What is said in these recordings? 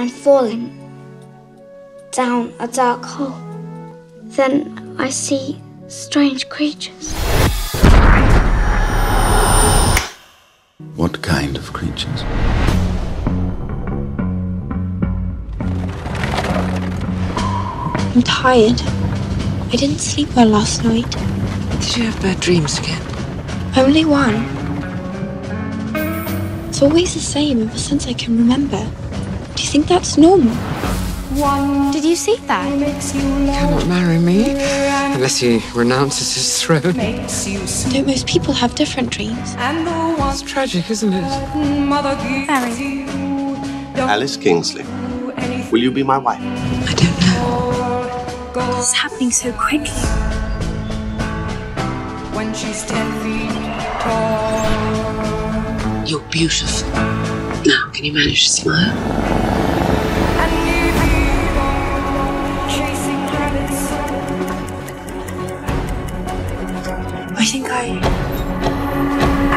I'm falling down a dark hole. Then I see strange creatures. What kind of creatures? I'm tired. I didn't sleep well last night. Did you have bad dreams again? Only one. It's always the same ever since I can remember. Do think that's normal? Did you see that? Cannot marry me unless he renounces his throne. Don't most people have different dreams? It's tragic, isn't it? Harry. Alice Kingsley. Will you be my wife? I don't know. It's happening so quickly. when she's ten feet tall. You're beautiful. Now, can you manage to smile? Think I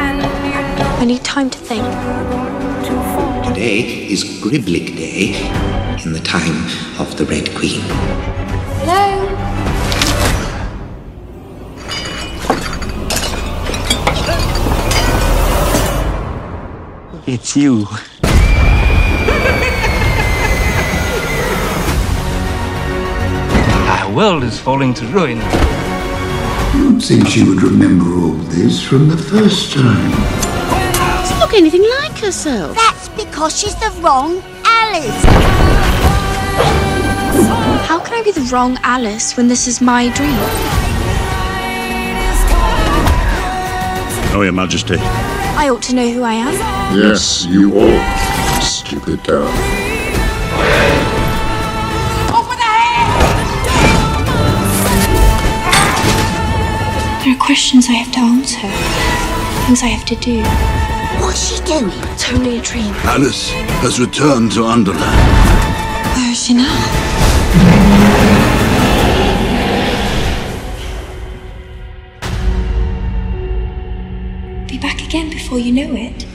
And you know I need time to think. Today is Griblig Day in the time of the Red Queen. Hello? It's you. Our world is falling to ruin. You'd think she would remember all this from the first time. doesn't look anything like herself. That's because she's the wrong Alice. How can I be the wrong Alice when this is my dream? Oh, Your Majesty. I ought to know who I am. Yes, you ought, stupid girl. Questions I have to answer, things I have to do. What's she doing? It's only a dream. Alice has returned to Underland. Where is she now? Be back again before you know it.